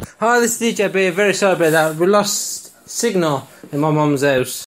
Hi, this is DJ B. Very sorry about that. We lost signal in my mum's house.